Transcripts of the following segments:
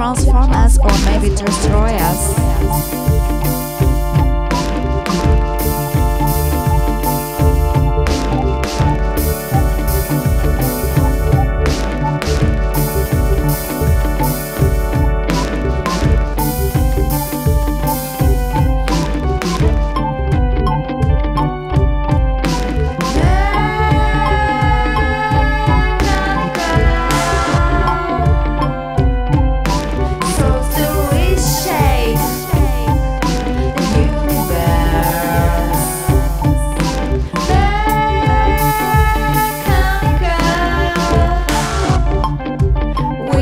transform us or maybe destroy us.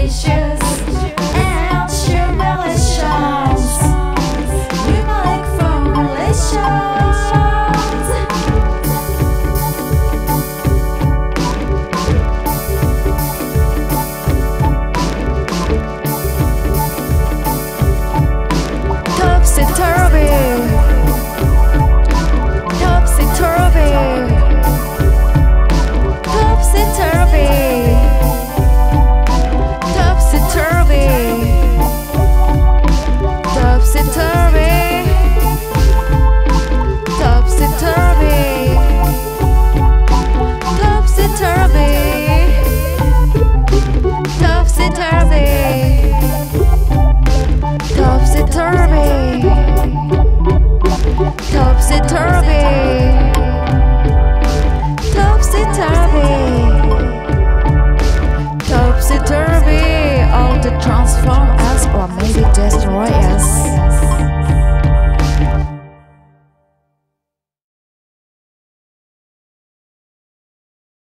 Transform